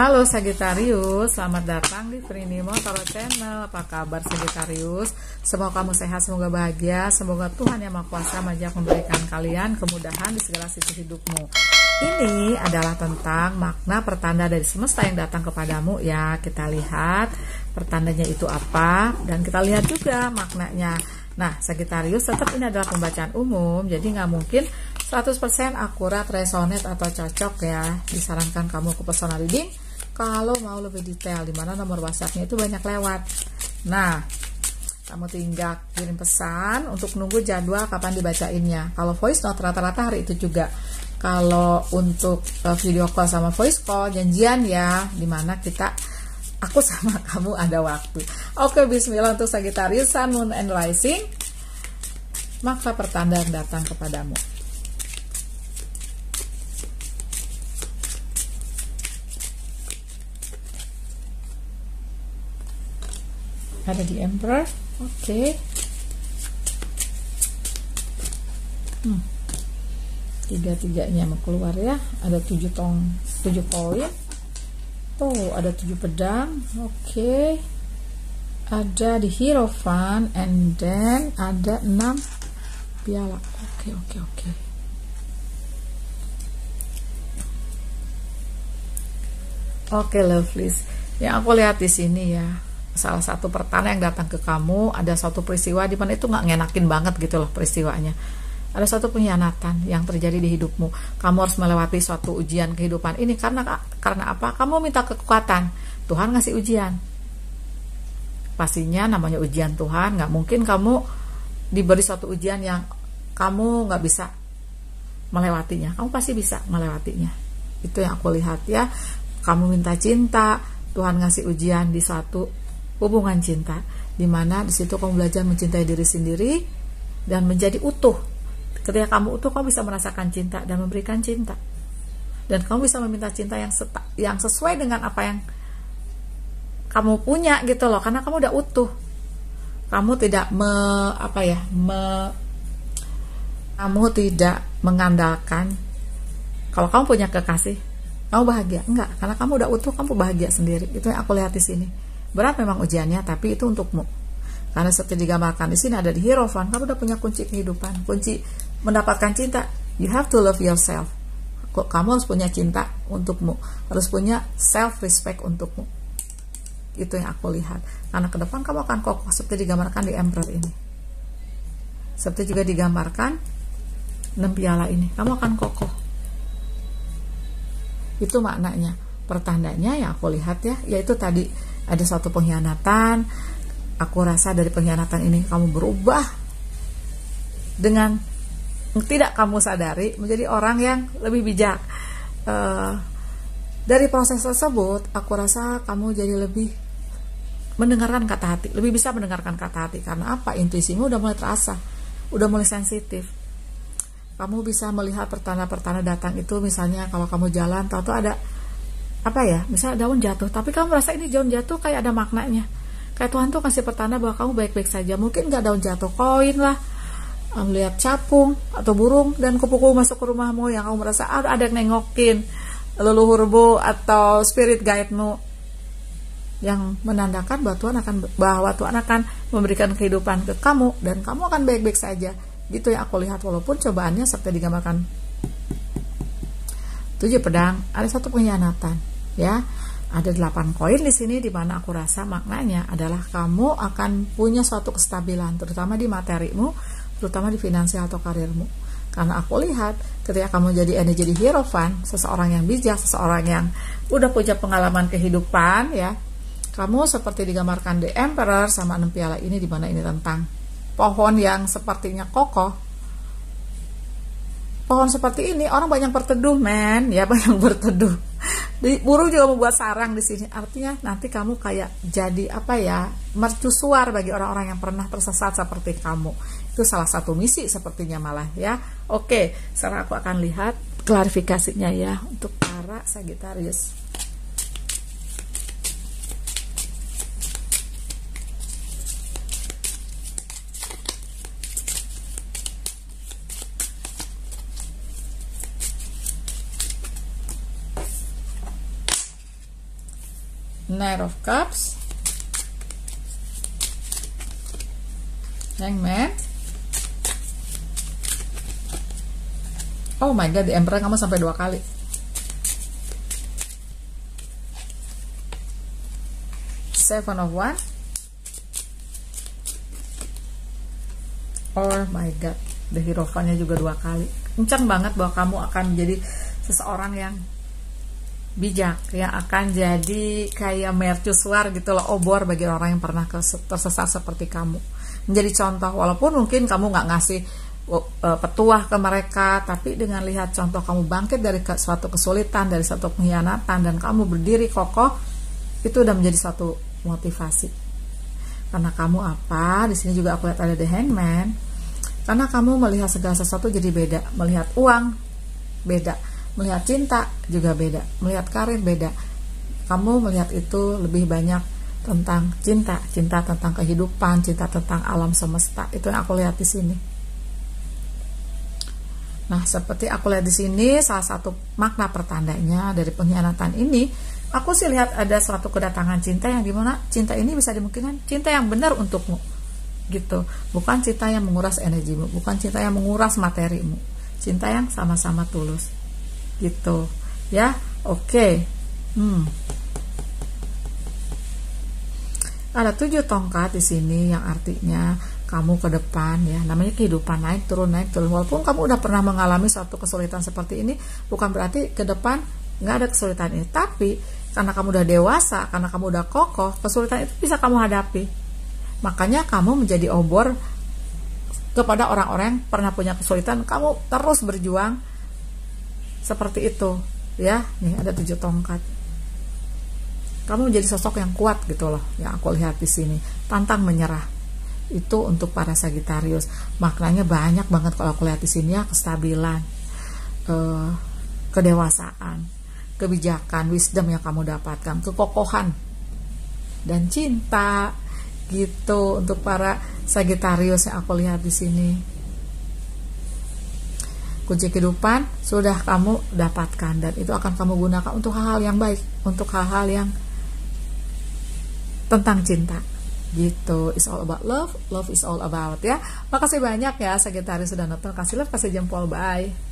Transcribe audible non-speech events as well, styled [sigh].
Halo Sagittarius, selamat datang di Frinimo Tarot Channel. Apa kabar Sagittarius? Semoga kamu sehat, semoga bahagia, semoga Tuhan Yang Maha Kuasa banyak memberikan kalian kemudahan di segala sisi hidupmu. Ini adalah tentang makna pertanda dari semesta yang datang kepadamu ya. Kita lihat pertandanya itu apa dan kita lihat juga maknanya. Nah, Sagittarius tetap ini adalah pembacaan umum, jadi nggak mungkin 100% akurat, resonate atau cocok ya. Disarankan kamu ke personal reading kalau mau lebih detail di mana nomor WhatsAppnya itu banyak lewat. Nah, kamu tinggal kirim pesan untuk nunggu jadwal kapan dibacainnya. Kalau voice note rata-rata hari itu juga. Kalau untuk uh, video call sama voice call janjian ya, di mana kita aku [laughs] sama kamu ada waktu. Oke, Bismillah untuk Sagittarius, Sun, Moon, and Rising. Maka pertanda yang datang kepadamu. Ada di emperor oke okay. hmm. tiga tiganya mau keluar ya ada tujuh tong tujuh koin oh ada tujuh pedang oke okay. ada di hierophant and then ada enam piala oke okay, oke okay, oke okay. Oke, okay, lovelies. Yang aku lihat di sini ya, salah satu pertanda yang datang ke kamu ada suatu peristiwa di mana itu nggak ngenakin banget gitu loh peristiwanya. Ada suatu pengkhianatan yang terjadi di hidupmu. Kamu harus melewati suatu ujian kehidupan ini karena karena apa? Kamu minta kekuatan. Tuhan ngasih ujian. Pastinya namanya ujian Tuhan nggak mungkin kamu diberi suatu ujian yang kamu nggak bisa melewatinya. Kamu pasti bisa melewatinya. Itu yang aku lihat ya. Kamu minta cinta Tuhan ngasih ujian di suatu hubungan cinta di mana di situ kamu belajar mencintai diri sendiri dan menjadi utuh. Ketika kamu utuh, kamu bisa merasakan cinta dan memberikan cinta. Dan kamu bisa meminta cinta yang seta, yang sesuai dengan apa yang kamu punya gitu loh, karena kamu udah utuh. Kamu tidak me apa ya, me kamu tidak mengandalkan kalau kamu punya kekasih, kamu bahagia. Enggak, karena kamu udah utuh, kamu bahagia sendiri. Itu yang aku lihat di sini Berat memang ujiannya, tapi itu untukmu. Karena seperti digambarkan di sini ada di Hierophant, kamu udah punya kunci kehidupan, kunci mendapatkan cinta. You have to love yourself. Kamu harus punya cinta untukmu, harus punya self respect untukmu. Itu yang aku lihat. Karena ke depan kamu akan kokoh seperti digambarkan di Emperor ini. Seperti juga digambarkan enam piala ini, kamu akan kokoh. Itu maknanya. Pertandanya yang aku lihat ya, yaitu tadi ada suatu pengkhianatan. Aku rasa dari pengkhianatan ini kamu berubah dengan tidak kamu sadari menjadi orang yang lebih bijak. Uh, dari proses tersebut aku rasa kamu jadi lebih mendengarkan kata hati lebih bisa mendengarkan kata hati. Karena apa? Intuisimu udah mulai terasa udah mulai sensitif. Kamu bisa melihat pertanda-pertanda datang itu misalnya kalau kamu jalan tahu-tahu ada apa ya misalnya daun jatuh tapi kamu merasa ini daun jatuh kayak ada maknanya. Kayak Tuhan tuh kasih pertanda bahwa kamu baik-baik saja. Mungkin nggak daun jatuh koin lah melihat capung atau burung dan kupu-kupu masuk ke rumahmu yang kamu merasa ah, ada yang nengokin leluhurmu atau spirit guide-mu yang menandakan bahwa Tuhan akan bahwa Tuhan akan memberikan kehidupan ke kamu dan kamu akan baik-baik saja. Gitu yang aku lihat walaupun cobaannya seperti digambarkan tujuh pedang ada satu pengkhianatan ya ada 8 koin di sini di mana aku rasa maknanya adalah kamu akan punya suatu kestabilan terutama di materimu, terutama di finansial atau karirmu. Karena aku lihat ketika kamu jadi energi di hierophant, seseorang yang bijak, seseorang yang udah punya pengalaman kehidupan ya. Kamu seperti digambarkan di Emperor sama enam piala ini di mana ini tentang pohon yang sepertinya kokoh. Pohon seperti ini orang banyak berteduh, men, ya [laughs] banyak berteduh di, burung juga membuat sarang di sini. Artinya nanti kamu kayak jadi apa ya mercusuar bagi orang-orang yang pernah tersesat seperti kamu. Itu salah satu misi sepertinya malah ya. Oke, sekarang aku akan lihat klarifikasinya ya untuk para Sagittarius. Knight of Cups, Hangman. Oh my god, di Emperor kamu sampai dua kali. Seven of One. Oh my god, the Hierophant-nya juga dua kali. Kencang banget bahwa kamu akan menjadi seseorang yang bijak yang akan jadi kayak mercusuar gitu loh obor bagi orang yang pernah tersesat seperti kamu. Menjadi contoh walaupun mungkin kamu nggak ngasih uh, petuah ke mereka tapi dengan lihat contoh kamu bangkit dari suatu kesulitan dari suatu pengkhianatan dan kamu berdiri kokoh itu udah menjadi suatu motivasi. Karena kamu apa? Di sini juga aku lihat ada the hangman. Karena kamu melihat segala sesuatu jadi beda. Melihat uang beda melihat cinta juga beda melihat karir beda. Kamu melihat itu lebih banyak tentang cinta cinta tentang kehidupan cinta tentang alam semesta. Itu yang aku lihat di sini. Nah seperti aku lihat di sini salah satu makna pertandanya dari pengkhianatan ini aku sih lihat ada suatu kedatangan cinta yang di mana cinta ini bisa dimungkinkan cinta yang benar untukmu gitu. Bukan cinta yang menguras energimu bukan cinta yang menguras materimu. Cinta yang sama-sama tulus gitu. Ya oke. Okay. hmm. ada tujuh tongkat di sini yang artinya kamu ke depan ya. Namanya kehidupan naik turun naik turun. Walaupun kamu udah pernah mengalami suatu kesulitan seperti ini bukan berarti ke depan nggak ada kesulitan ini. Tapi karena kamu udah dewasa karena kamu udah kokoh kesulitan itu bisa kamu hadapi. Makanya kamu menjadi obor kepada orang-orang yang pernah punya kesulitan. Kamu terus berjuang seperti itu. Ya nih ada tujuh tongkat. Kamu menjadi sosok yang kuat gitu loh yang aku lihat di sini. Pantang menyerah. Itu untuk para Sagitarius maknanya banyak banget kalau aku lihat di sini ya kestabilan eh, kedewasaan kebijakan wisdom yang kamu dapatkan kekokohan dan cinta gitu untuk para Sagitarius yang aku lihat di sini kunci kehidupan sudah kamu dapatkan dan itu akan kamu gunakan untuk hal-hal yang baik, untuk hal-hal yang tentang cinta. Gitu, it's all about love, love is all about ya. Makasih banyak ya Sagitarius sudah nonton, kasih love, kasih jempol, bye.